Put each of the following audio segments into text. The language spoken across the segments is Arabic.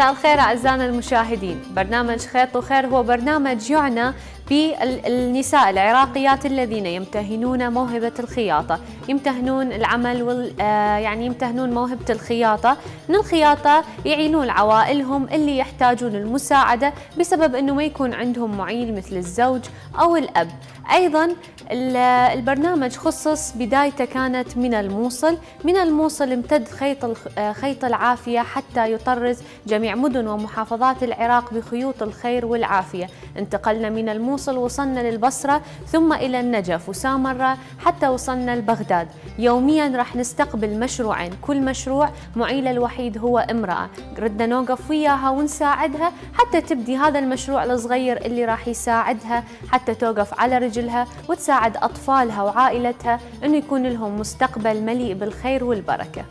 مساء الخير أعزائنا المشاهدين. برنامج خيط وخير هو برنامج يعنى بالنساء العراقيات الذين يمتهنون موهبة الخياطة. يمتهنون العمل وال آه، يعني يمتهنون موهبة الخياطة. من الخياطة يعينون عوائلهم اللي يحتاجون المساعدة بسبب أنه ما يكون عندهم معين مثل الزوج أو الأب. أيضا البرنامج خصص بدايته كانت من الموصل. من الموصل امتد خيط آه، خيط العافية حتى يطرز جميع مدن ومحافظات العراق بخيوط الخير والعافية. انتقلنا من الموصل وصلنا للبصرة ثم إلى النجف وسامرة حتى وصلنا لبغداد. يوميا راح نستقبل مشروعين. كل مشروع معيله الوحيد هو امرأة. ردنا نوقف وياها ونساعدها حتى تبدي هذا المشروع الصغير اللي راح يساعدها حتى توقف على رجلها وتساعد أطفالها وعائلتها أنه يكون لهم مستقبل مليء بالخير والبركة.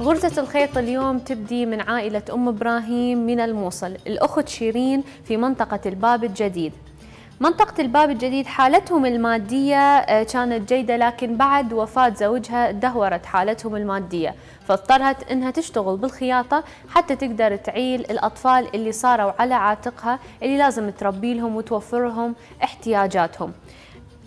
غرزة الخيط اليوم تبدي من عائلة أم إبراهيم من الموصل. الأخت شيرين في منطقة الباب الجديد. منطقة الباب الجديد حالتهم المادية آه، كانت جيدة لكن بعد وفاة زوجها دهورت حالتهم المادية فاضطرت إنها تشتغل بالخياطة حتى تقدر تعيل الأطفال اللي صاروا على عاتقها اللي لازم تربي لهم وتوفر لهم احتياجاتهم.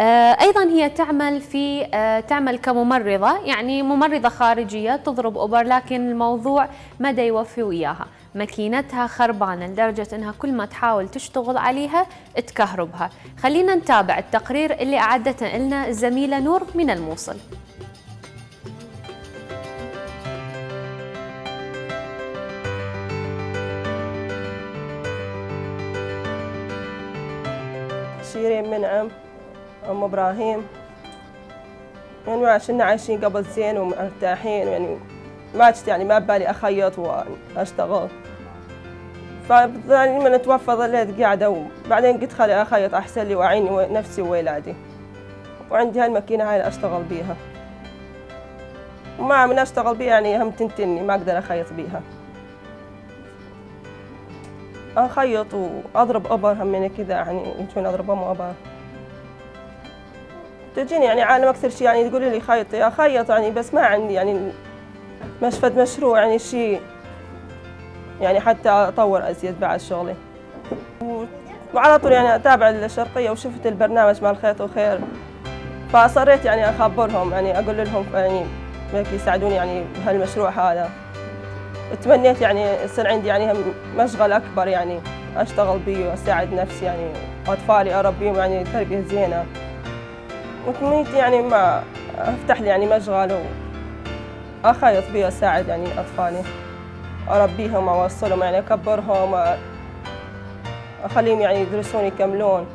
آه، أيضا هي تعمل في آه، تعمل كممرضة يعني ممرضة خارجية تضرب أوبر لكن الموضوع مدى يوفي وياها. ماكينتها خربانة لدرجة إنها كل ما تحاول تشتغل عليها تكهربها. خلينا نتابع التقرير اللي أعدته لنا الزميلة نور من الموصل. شيرين منعم أم إبراهيم. يعني كنا عايشين قبل زين ومرتاحين يعني ما يعني ما ببالي أخيط وأشتغل. فيعني من توفى ظليت قاعدة وبعدين قلت خلي أخيط أحسن لي وأعيني نفسي وولادي. وعندي هالماكينة هاي أشتغل بيها. وما من أشتغل بيها يعني هم تنتني ما أقدر أخيط بيها. أخيط وأضرب أبر هم من كذا يعني يجون اضربهم أبر. تجيني يعني عالم أكثر شيء يعني تقولي لي خيطي. أخيط يعني بس ما عندي يعني مشفد مشروع يعني شيء يعني حتى أطور أزيد بعد شغلي. وعلى طول يعني أتابع الشرقية وشفت البرنامج مال خيط وخير. فاصريت يعني أخبرهم يعني أقول لهم يعني هيك يساعدوني يعني بهالمشروع هذا. وتمنيت يعني يصير عندي يعني مشغل أكبر يعني أشتغل بيه وأساعد نفسي يعني واطفالي أربيهم يعني تربية زينة. وتمنيت يعني ما أفتح لي يعني مشغل واخيط بيه واساعد يعني أطفالي. اربيهم وأوصلهم يعني أكبرهم. أخليهم يعني يدرسون يكملون.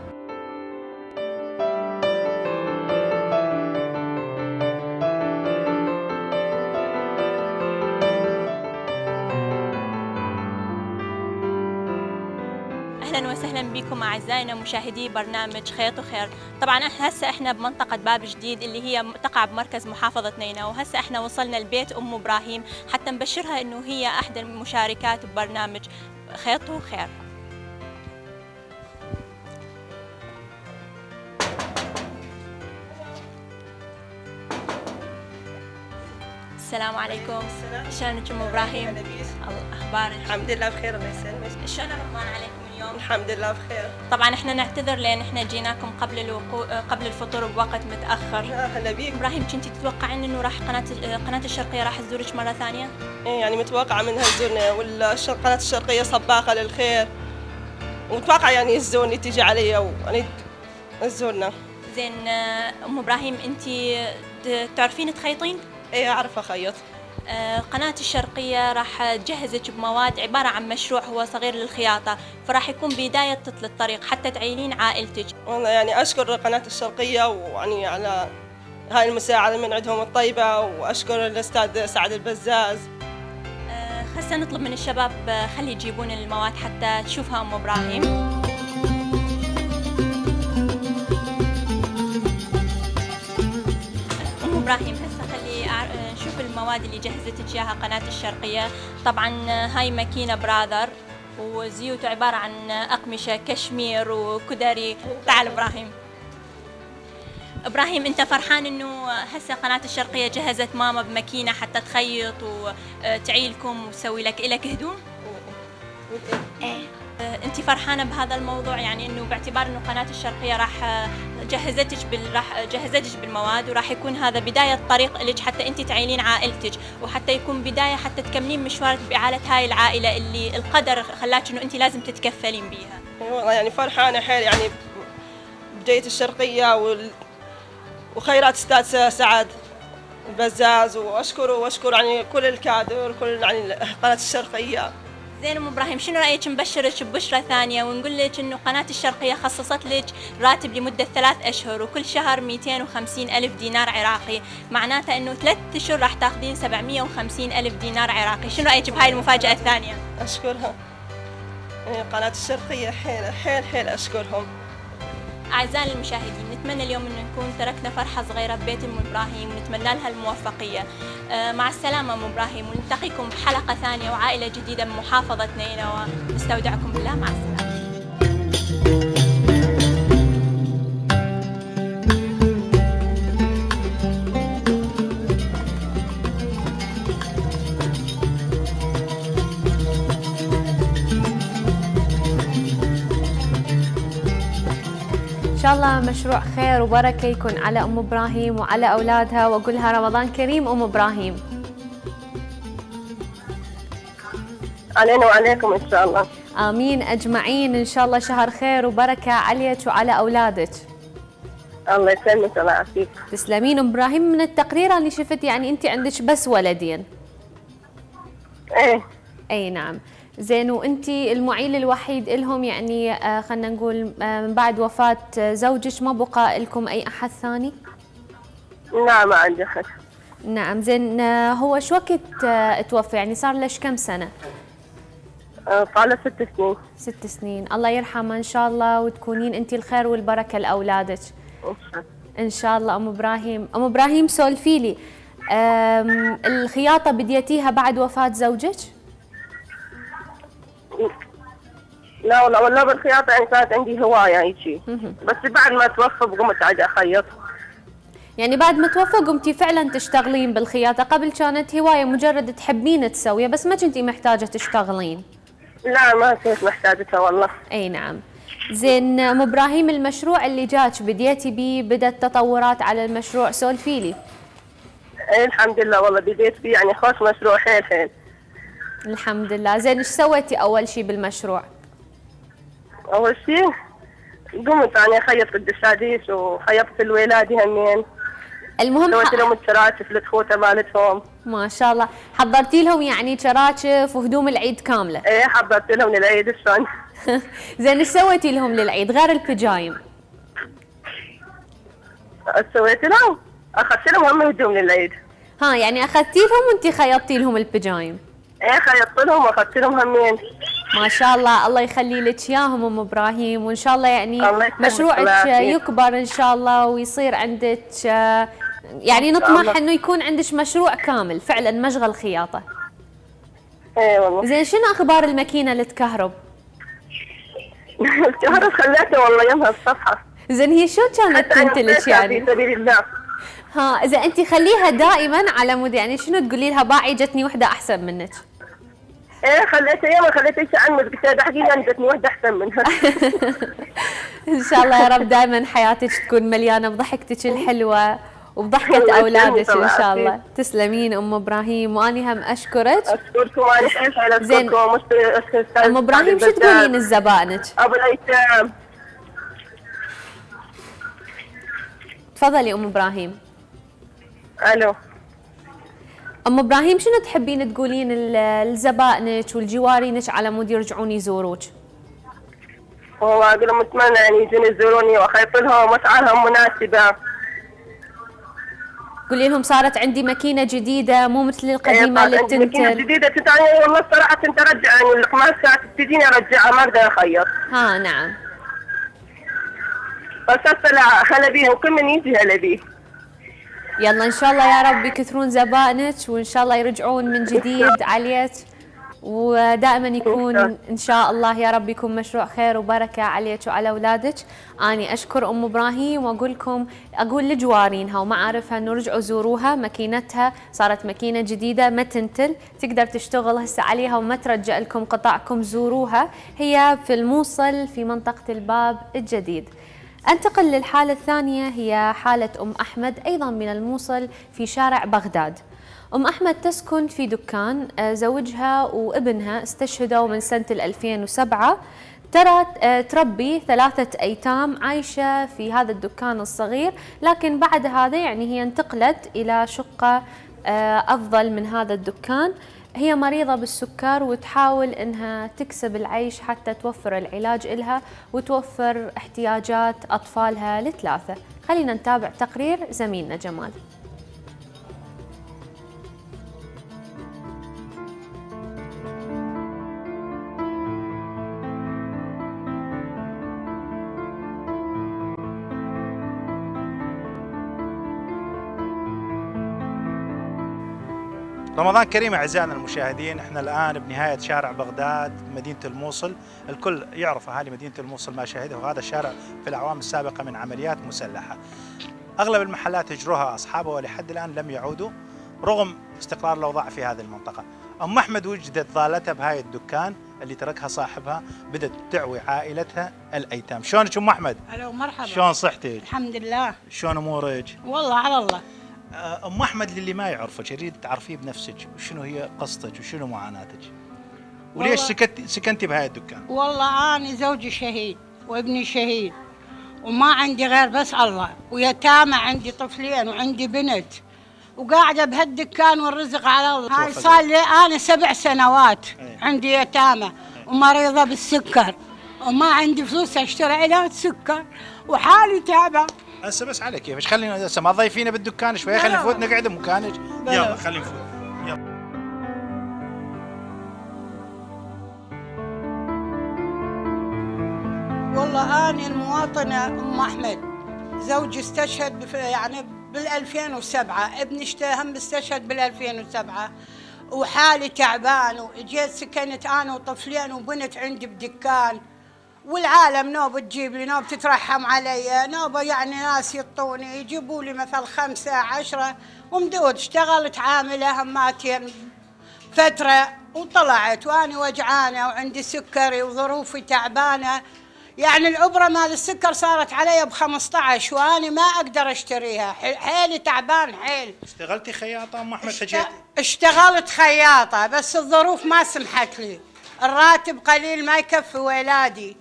مشاهدي برنامج خيط وخير. طبعا هسه إحنا بمنطقة باب جديد اللي هي تقع بمركز محافظة نينا وهسه إحنا وصلنا لبيت أم إبراهيم حتى نبشرها إنه هي احدى المشاركات ببرنامج خيط وخير. السلام عليكم. شلونك أم إبراهيم؟ الله أخبارك؟ الحمد لله بخير الله يسلمك. شلون رمضان عليكم اليوم؟ الحمد لله بخير طبعا إحنا نعتذر لأن إحنا جيناكم قبل الوقوع قبل الفطور بوقت متأخر أهلا بيك إبراهيم كنت تتوقعين إنه راح قناة قناة الشرقية راح تزورك مرة ثانية؟ إيه يعني متوقعة منها تزورنا والقناه الشرقية صباخة للخير ومتوقعه يعني تزورني تيجي علي ويعني تزورنا زين أم إبراهيم انت تعرفين تخيطين؟ إيه أعرف أخيط آه، قناة الشرقية راح تجهزك بمواد عبارة عن مشروع هو صغير للخياطة فراح يكون بداية الطريق حتى تعينين عائلتك. والله يعني أشكر قناة الشرقية ويعني على هاي المساعدة من عندهم الطيبة وأشكر الأستاذ سعد البزاز. آه، هسه نطلب من الشباب آه، خلي يجيبون المواد حتى تشوفها أم إبراهيم. أم إبراهيم هسه نشوف المواد اللي جهزت اياها قناة الشرقية. طبعا هاي ماكينة براذر وزيوته عبارة عن أقمشة كشمير وكدري تعال إبراهيم. إبراهيم أنت فرحان إنه هسه قناة الشرقية جهزت ماما بماكينة حتى تخيط وتعيلكم وتسوي لك لك هدوم؟ إيه. أنت فرحانة بهذا الموضوع؟ يعني إنه باعتبار إنه قناة الشرقية راح جهزتك بال راح جهزتك بالمواد وراح يكون هذا بداية طريق لك حتى أنت تعيلين عائلتك وحتى يكون بداية حتى تكملين مشوارك باعاله هاي العائلة اللي القدر خلاك إنه أنت لازم تتكفلين بيها. والله يعني فرحانة حيل يعني بجية الشرقية وال... وخيرات أستاذ سعد البزاز واشكره وأشكر يعني كل الكادر كل يعني قناة الشرقية زين ام إبراهيم شنو رأيك نبشرك ببشرة ثانية ونقول لك إنه قناة الشرقية خصصت لك راتب لمدة ثلاث أشهر وكل شهر 250 ألف دينار عراقي؟ معناته إنه ثلاث اشهر راح تاخذين 750 ألف دينار عراقي. شنو رأيك بهاي المفاجأة الثانية؟ اشكرها يعني قناة الشرقية حيل حيل حيل أشكرهم. أعزائي المشاهدين نتمنى اليوم أن نكون تركنا فرحة صغيرة ببيت أم إبراهيم ونتمنى لها الموفقية. آه، مع السلامة أم إبراهيم ونلتقيكم بحلقة ثانية وعائلة جديدة من محافظة نينوى نستودعكم بالله. مع السلامة. شاء الله مشروع خير وبركة يكون على أم إبراهيم وعلى أولادها وأقولها رمضان كريم أم إبراهيم. علينا وعليكم إن شاء الله. آمين. أجمعين. إن شاء الله شهر خير وبركة عليك وعلى أولادك. الله يسلمك. الله يعافيك. تسلمين أم إبراهيم. من التقرير اللي شفت يعني أنت عندك بس ولدين. إيه. أي نعم. زين وانت المعيل الوحيد لهم يعني آه خلينا نقول آه من بعد وفاة زوجك ما بقى لكم أي أحد ثاني؟ لا ما عندي أحد. نعم زين آه هو شو وقت توفى يعني صار له كم سنة؟ صار له ست سنين. ست سنين. الله يرحمه إن شاء الله وتكونين انت الخير والبركة لأولادك. إن شاء الله. أم إبراهيم. أم إبراهيم سولفي لي. الخياطة بديتيها بعد وفاة زوجك؟ لا والله والله بالخياطة يعني كانت عندي هواية هيجي. بس بعد ما توفى قمت عاد أخيط يعني بعد ما توفى قمتي فعلا تشتغلين بالخياطة. قبل كانت هواية مجرد تحبين تسويها بس ما كنتي محتاجة تشتغلين. لا ما كنت محتاجتها والله. أي نعم. زين أم إبراهيم المشروع اللي جاك بديتي بيه بدت تطورات على المشروع سولفيلي إيه الحمد لله والله بديت فيه يعني خوش مشروع حيل حيل. الحمد لله. زين إيش سويتي أول شيء بالمشروع؟ أول شيء قمت يعني خيطت الدشاديش وخيطت الولادي همين المهم سويت. لهم الشراشف لتخوته مالتهم. ما شاء الله. حضرتي لهم يعني شراشف وهدوم العيد كاملة؟ إيه حضرت لهم للعيد الشن زين إيش سويتي لهم للعيد؟ غير البيجايم. سويت لهم؟ أخذت لهم هم هدوم للعيد. ها يعني أخذتي لهم وانت خيطتي لهم البيجايم. إيه خيطت لهم واخذت لهم همين. ما شاء الله الله يخلي لك إياهم أم إبراهيم وإن شاء الله يعني مشروعك. يكبر إن شاء الله ويصير عندك آه، يعني نطمح. إنه يكون عندك مشروع كامل فعلا مشغل خياطة. إيه والله. زين شنو أخبار الماكينة اللي تكهرب الكهرب خليته والله يمها الصفحة. زين هي شو كانت نسيتها يعني؟ في سبيل الله. ها إذا أنت خليها دائما على مود يعني شنو تقولي لها؟ باعي جتني وحدة أحسن منك. إيه خليته ياما خليته يتعنف قلت له حقيقه أنا جتني واحدة أحسن منها إن شاء الله يا رب دائما حياتك تكون مليانة بضحكتك الحلوة وبضحكة أولادك إن شاء الله. تسلمين أم إبراهيم. وأني هم أشكرك. أشكركم أنا حيل حيل زين. اشكركم أشكر أستاذ أم إبراهيم شو تقولين البزاز، الزبائنك أبو الأيتام. تفضلي أم إبراهيم. ألو. أم إبراهيم شنو تحبين تقولين لزبائنك والجوارينك على مود يرجعون يزوروك؟ والله أقول لهم أتمنى يعني يجون يزوروني واخيط لهم وأسعارهم مناسبة. قولي لهم صارت عندي ماكينة جديدة مو مثل القديمة إيه، اللي عندي ماكينة تنتل جديدة. تتعني والله صراحة كنت أرجع يعني القماش كانت تجيني أرجعها ما أقدر أخيط. ها نعم. بس هسه لا هلا وكل من يجي هلا بيه يلا إن شاء الله يا رب يكثرون زبائنك وإن شاء الله يرجعون من جديد عليك. ودائما يكون إن شاء الله يا رب يكون مشروع خير وبركة عليك وعلى أولادك. أني أشكر أم إبراهيم واقول لكم أقول لجوارينها ومعارفها إنه رجعوا زوروها ماكينتها صارت ماكينة جديدة ما تنتل. تقدر تشتغل هسه عليها وما ترجع لكم قطعكم زوروها. هي في الموصل في منطقة الباب الجديد. انتقل للحالة الثانية هي حالة أم أحمد أيضا من الموصل في شارع بغداد. أم أحمد تسكن في دكان آه، زوجها وابنها استشهدوا من سنة 2007 ترى آه، تربي ثلاثة أيتام عايشة في هذا الدكان الصغير لكن بعد هذا يعني هي انتقلت إلى شقة آه، أفضل من هذا الدكان. هي مريضة بالسكر وتحاول إنها تكسب العيش حتى توفر العلاج إلها وتوفر احتياجات أطفالها لثلاثة. خلينا نتابع تقرير زميلنا جمال. رمضان كريم أعزائنا المشاهدين. إحنا الآن بنهاية شارع بغداد مدينة الموصل. الكل يعرف أهالي مدينة الموصل ما شهده. هذا الشارع في الأعوام السابقة من عمليات مسلحة. أغلب المحلات هجروها اصحابه ولحد الآن لم يعودوا رغم استقرار الأوضاع في هذه المنطقة. أم أحمد وجدت ضالتها بهاي الدكان اللي تركها صاحبها بدت تعوي عائلتها الأيتام. شلونك أم أحمد؟ ألو مرحبا. شلون صحتك؟ الحمد لله. شلون أمورك؟ والله على الله. أم أحمد للي ما يعرفك اريد تعرفيه بنفسك وشنو هي قصتك وشنو معاناتك؟ وليش سكنتي سكنتي بهاي الدكان؟ والله أنا زوجي شهيد وابني شهيد وما عندي غير بس الله ويتامى عندي طفلين وعندي بنت وقاعدة بهالدكان والرزق على الله. هاي صار لي أنا سبع سنوات أي. عندي يتامى ومريضة بالسكر وما عندي فلوس أشتري علاج سكر وحالي تعبان هسه بس على كيفك خلينا هسه ما تضيفينا بالدكان شوي خلينا. نفوت نقعد بمكانك. لا. يلا خلينا نفوت. يلا. والله أنا المواطنة أم أحمد زوجي استشهد بف- يعني بال 2007 ابني اشت- هم استشهد بال 2007 وحالي تعبان وجيت سكنت أنا وطفلين وبنت عندي بدكان. والعالم نوبة تجيب لي نوبة تترحم علي نوبة يعني ناس يطوني يجيبوا لي مثل خمسة عشرة ومدود اشتغلت عاملة هماتين فترة وطلعت وأنا وجعانة وعندي سكري وظروفي تعبانة. يعني العبرة مال السكر صارت علي ب 15 وأنا ما أقدر أشتريها. حيلي تعبان حيل. اشتغلتي خياطة أم أحمد اشت- حكيتي اشتغلت خياطة بس الظروف ما سمحت لي. الراتب قليل ما يكفي ولادي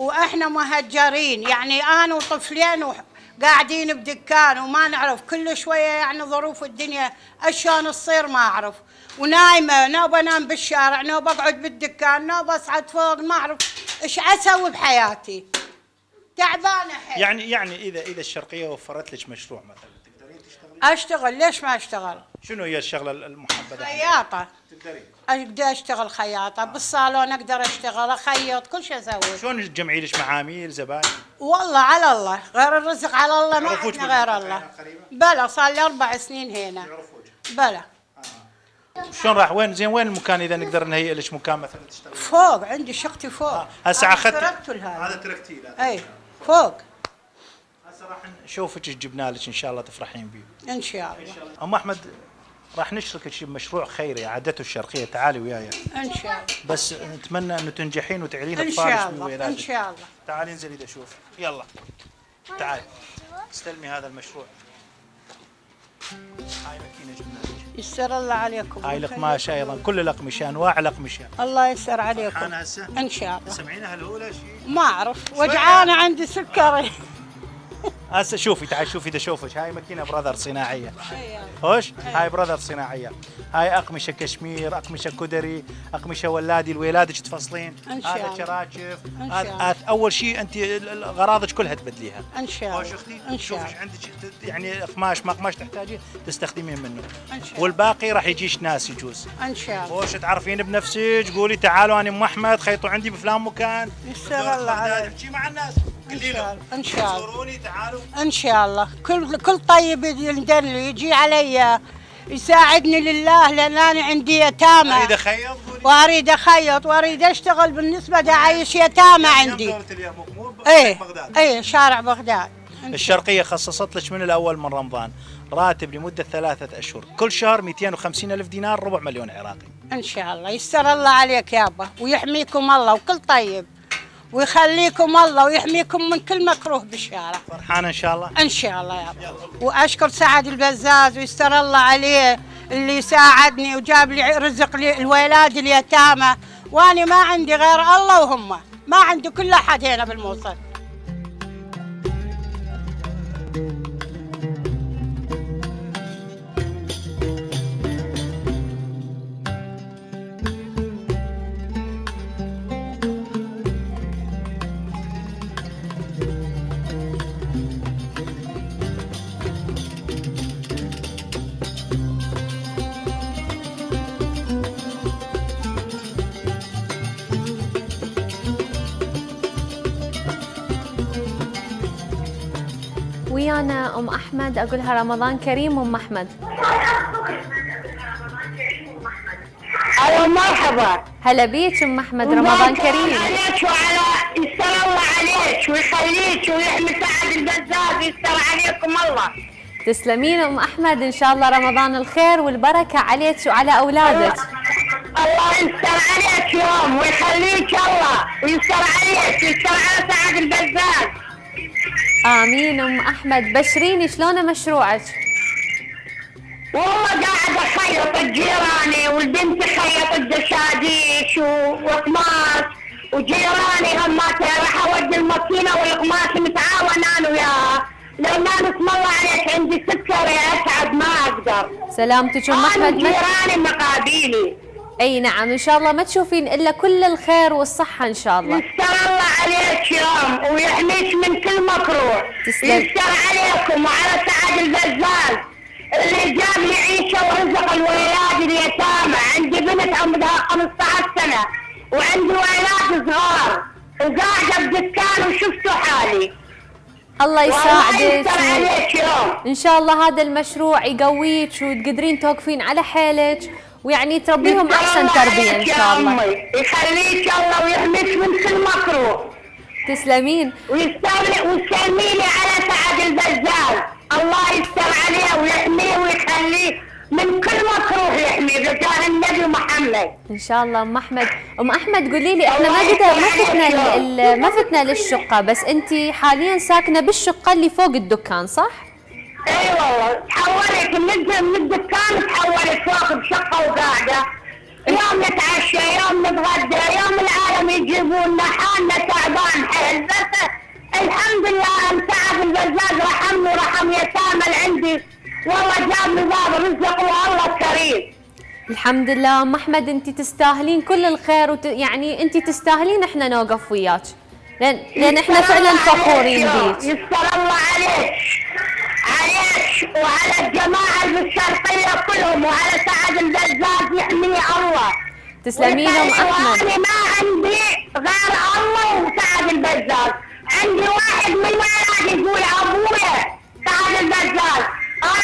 وإحنا مهجرين. يعني أنا وطفلين قاعدين بدكان وما نعرف. كل شوية يعني ظروف الدنيا شلون تصير ما أعرف. ونايمة نوبة انام بالشارع نوبة أقعد بالدكان نوبة أصعد فوق ما أعرف إيش أسوي بحياتي. تعبانة حيل. يعني يعني إذا إذا الشرقية وفرت لك مشروع مثلا. أشتغل ليش ما أشتغل؟ شنو هي الشغلة المحببة؟ خياطة. تقدرين أقدر أشتغل خياطة بالصالون أقدر أشتغل أخيط كل شيء أسوي شلون تجمعي لك معاميل زباين؟ والله على الله غير الرزق على الله ما عندنا غير الله؟ بلا صار لي أربع سنين هنا. بلا. شلون راح؟ وين؟ زين وين المكان إذا نقدر نهيئ لك مكان مثلا تشتغلي؟ فوق عندي شقتي فوق. هسه أنا اخذت هذا تركتيه لا. اي فوق. هسه راح نشوفك جبنا لك إن شاء الله تفرحين بيه إن شاء الله. أم أحمد راح نشركك بمشروع خيري عادته الشرقية تعالي وياي. إن شاء الله. بس نتمنى إنه تنجحين وتعيلين إن شاء اطفالك الله إن شاء الله. تعالي انزلي أشوف. يلا. تعالي استلمي هذا المشروع. هاي ماكينة جبنا لك. يسر الله عليكم. هاي القماشه أيضا. كل الاقمشه انواع الاقمشه الله يسر عليكم. أنا هسه؟ إن شاء الله. سمعينها الاولى شيء ما أعرف. وجعانة عندي سكري. هسه شوفي تعال شوفي دا شوفك. هاي ماكينة براذر صناعية. هوش هاي براذر صناعية. هاي أقمشة كشمير أقمشة كدري أقمشة ولادي الولادك تفصلين. إن هذا. شراكف. إن هذا أول شيء أنت غراضك كلها تبدليها. إن شاء هوش الله أختي؟ إن شاء الله. عندك يعني قماش ما قماش تحتاجي تستخدمين منه. إن شاء. والباقي راح يجيش ناس يجوز. إن شاء الله. وش تعرفين بنفسك؟ قولي تعالوا أنا أم أحمد خيطوا عندي بفلان مكان. يسر الله عليك. مع الناس. إن شاء الله إن شاء الله. زوروني تعالوا. إن شاء الله. كل كل طيب يندر لي يجي علي يساعدني لله لأن أنا عندي يتامى. أريد اخيط. وأريد اخيط وأريد أشتغل بالنسبة دعايش يتامى عندي. إيه بغداد. إيه شارع بغداد. الشرقية خصصت لك من الأول من رمضان. راتب لمدة ثلاثة أشهر. كل شهر 250 ألف دينار ربع مليون عراقي. إن شاء الله. يستر الله عليك يابا ويحميكم الله وكل طيب. ويخليكم الله ويحميكم من كل مكروه بالشارع. فرحانة إن شاء الله. إن شاء الله يابا وأشكر سعد البزاز ويستر الله عليه اللي ساعدني وجاب لي رزق لي الولاد اليتامى. وأنا ما عندي غير الله وهم. ما عندي كل أحد هنا بالموصل. ويانا أم أحمد أقولها رمضان كريم أم أحمد. أيوه مرحبا. هلا بيك أم أحمد رمضان كريم. عليك وعلى يستر الله عليك ويخليك ويحمي سعد البزاز ويستر عليكم الله. تسلمين أم أحمد إن شاء الله رمضان الخير والبركة عليك وعلى أولادك. الله يستر عليك يوم ويخليك الله ويستر عليك ويستر آمين أم أحمد. بشريني شلون مشروعك؟ والله قاعد أخيط الجيراني والبنت خيط الدشاديش وقماش وجيراني غماتها راح أودي الماكينة والقماش متعاون أنا وياها لو ما نسم الله عليك عندي سكري اتعب ما أقدر. سلامتك أم أحمد. جيراني مقابيلي. أي نعم إن شاء الله ما تشوفين إلا كل الخير والصحة إن شاء الله. يستر الله عليك يوم ويحميك من كل مكروه. يستر عليكم وعلى سعد البزاز اللي جاب لي عيشة ورزق الولاد اليتامى. عندي بنت عمرها 15 سنة وعندي ولاد صغار. وقاعده بدكان وشفتوا حالي. الله يساعدك. إن شاء الله هذا المشروع يقويك وتقدرين توقفين على حيلك. ويعني تربيهم أحسن تربية إن شاء الله. يخليك الله ويحميك من كل مكروه تسلمين. ويسلمي لي على سعد البزاز. الله يستر عليه ويحميه ويخليه من كل مكروه يحميه رجال النبي محمد. إن شاء الله أم أحمد. أم أحمد قولي لي إحنا ما قدر ما فتنا ما فتنا للشقة بس انت حاليا ساكنة بالشقة اللي فوق الدكان صح؟ إي والله. تحولت من من الدكان تحولت فوق بشقة وقاعدة. يوم نتعشى يوم نتغدى يوم العالم يجيبون لنا حالنا تعبان حيل. بس الحمد لله ان سعد البزاز رحمني ورحم يتامى اللي عندي والله جاب لي باب رزق والله كريم. الحمد لله. أم أحمد أنت تستاهلين كل الخير وت... يعني أنت تستاهلين إحنا نوقف وياك. لأن لأن إحنا فعلا فخورين بيك. يستر الله عليك. عليك وعلى الجماعة بالشرقية كلهم وعلى سعد البزاز يحميه الله. تسلمين ام احمد أنا ما عندي غير الله وسعد البزاز عندي واحد من ولادي يقول أبويا سعد البزاز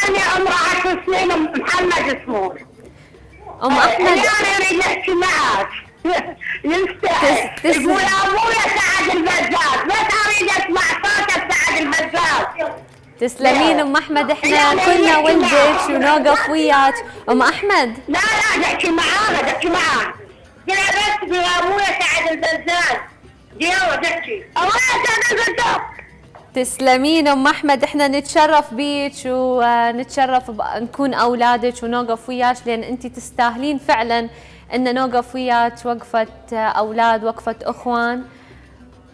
أنا عمره عشر سنين محمد اسمه أم أحمد. أنا اريد احكي معك يستحي يقول ابويا سعد البزاز بس اريد اسمع صوتك سعد البزاز تسلمين أم أحمد. إحنا كلنا ولدك ونوقف وياك أم أحمد. لا لا تحكي معانا تحكي قلت بس يا ابويا سعد البزاز. يلا تحكي ابويا سعد البزاز تسلمين أم أحمد. إحنا نتشرف بيك ونتشرف نكون أولادك ونوقف وياك لأن أنت تستاهلين فعلا إن نوقف وياك وقفة أولاد وقفة إخوان.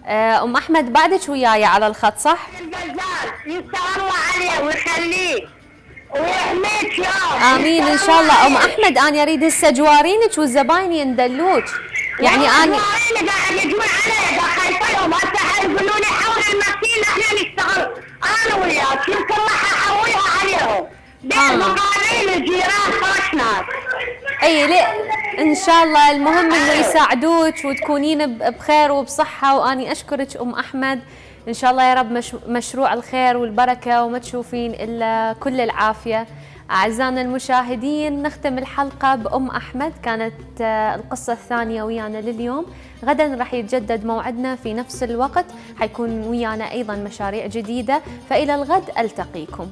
أم أحمد بعدك وياي على الخط صح؟ البزاز يستر الله عليه ويخليه ويحميك يوم آمين إن شاء الله. أم أحمد أنا أريد هسه جوارينك والزباين يندلوك. يعني أنا أنا قاعد يجمع علي دخلتهم هسه حيقولوا لي حول الماكينه إحنا نشتغل. أنا وياك يمكن راح احولها عليهم. بين آه. مقالين الجيران خوش ناس أي لا إن شاء الله المهم إنه يساعدوك وتكونين بخير وبصحة وأني أشكرك أم أحمد. إن شاء الله يا رب مش مشروع الخير والبركة وما تشوفين إلا كل العافية. أعزائنا المشاهدين نختم الحلقة بأم أحمد. كانت آه، القصة الثانية ويانا لليوم. غدا راح يتجدد موعدنا في نفس الوقت. حيكون ويانا أيضا مشاريع جديدة. فإلى الغد ألتقيكم.